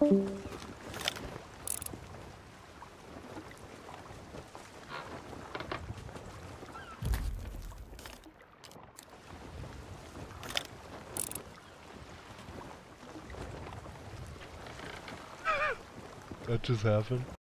That just happened.